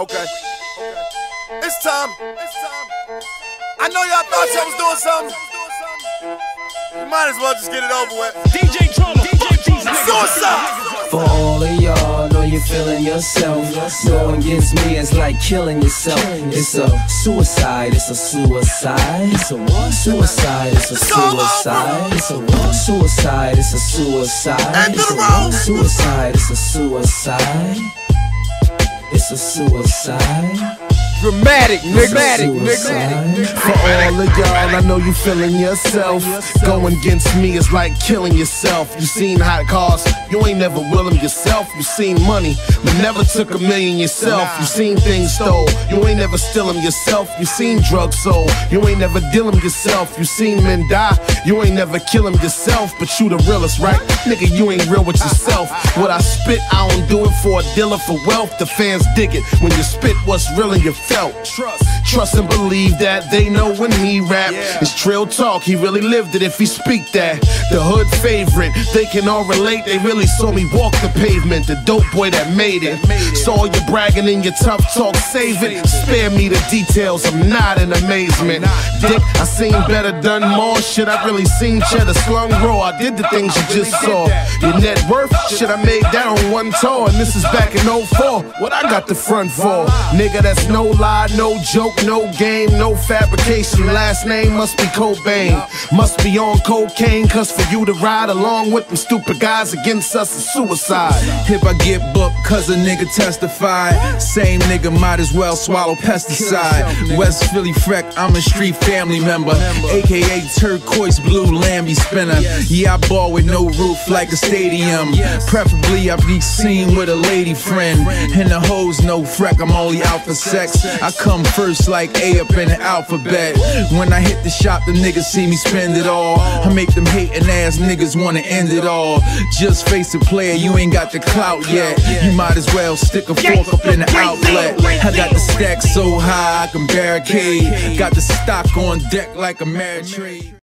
Okay. Okay. It's time. It's time. I know y'all thought y'all was doing something. You might as well just get it over with. DJ Drama, fuck these. Suicide. For all of y'all, know you're feeling yourself. Going against me is like killing yourself. It's a suicide, it's a suicide. It's a? Suicide, it's a suicide. It's a? Suicide, it's a suicide. It's a Suicide, it's a suicide. It's a suicide. Dramatic, a nigga. For all of y'all, I know you feeling yourself. Going against me is like killing yourself. You seen hot cars, you ain't never will them yourself. You seen money, but never took a million yourself. You seen things stole, you ain't never steal them yourself. You seen drugs sold, you ain't never deal them yourself. You seen men die, you ain't never kill them yourself. But you the realest, right? Nigga, you ain't real with yourself. What I spit, I don't do it for a dealer for wealth. The fans dig it when you spit what's real in your felt. Trust, trust and believe that they know when he rap. It's trill talk, he really lived it if he speak that. The hood favorite, they can all relate. They really saw me walk the pavement. The dope boy that made it. Saw you bragging in your tough talk, save it. Spare me the details, I'm not in amazement. Dick, I seen better, done more shit. I really seen cheddar slung raw. I did the things you just saw. Your net worth, shit, I made that on one tour. And this is back in 04. What I got the front for? Nigga, that's no lie, no joke, no game, no fabrication. Last name must be Cobain. Must be on cocaine, cause for you to ride along with them stupid guys against us is suicide. If I get booked cause a nigga testified, same nigga might as well swallow pesticide. West Philly Freck, I'm a street family member, aka turquoise blue Lambie spinner. Yeah, I ball with no roof like a stadium. Preferably I be seen with a lady friend. And the hoes no freck, I'm only out for sex. I come first like A up in the alphabet. When I hit the shop, the niggas see me spend it all. I make them hating ass niggas wanna end it all. Just face it, player, you ain't got the clout yet. You might as well stick a fork up in the outlet. I got the stack so high I can barricade. Got the stock on deck like a married trade.